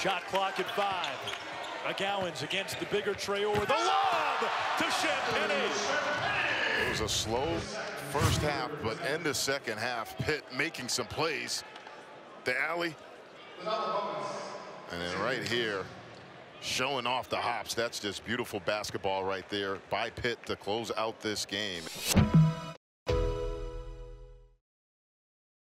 Shot clock at five. McGowens against the bigger Traore. The lob to Champagnie. It was a slow first half, but in the second half, Pitt making some plays. The alley. And then right here, showing off the hops. That's just beautiful basketball right there by Pitt to close out this game.